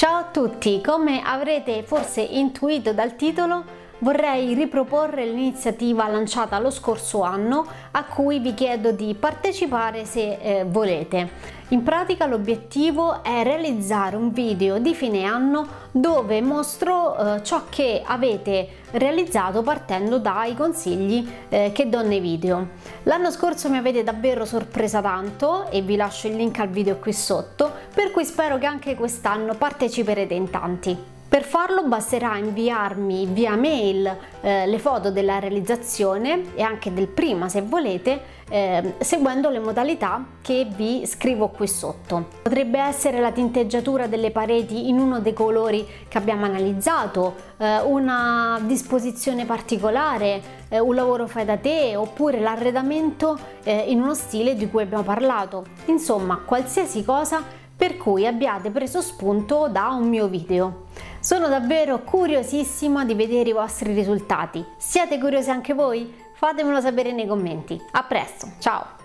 Ciao a tutti, come avrete forse intuito dal titolo vorrei riproporre l'iniziativa lanciata lo scorso anno a cui vi chiedo di partecipare se eh, volete. In pratica l'obiettivo è realizzare un video di fine anno dove mostro eh, ciò che avete realizzato partendo dai consigli eh, che do nei video. L'anno scorso mi avete davvero sorpresa tanto e vi lascio il link al video qui sotto per cui spero che anche quest'anno parteciperete in tanti. Per farlo basterà inviarmi via mail eh, le foto della realizzazione e anche del prima se volete eh, seguendo le modalità che vi scrivo qui sotto. Potrebbe essere la tinteggiatura delle pareti in uno dei colori che abbiamo analizzato, eh, una disposizione particolare, eh, un lavoro fai da te oppure l'arredamento eh, in uno stile di cui abbiamo parlato. Insomma qualsiasi cosa per cui abbiate preso spunto da un mio video. Sono davvero curiosissima di vedere i vostri risultati. Siete curiosi anche voi? Fatemelo sapere nei commenti. A presto, ciao!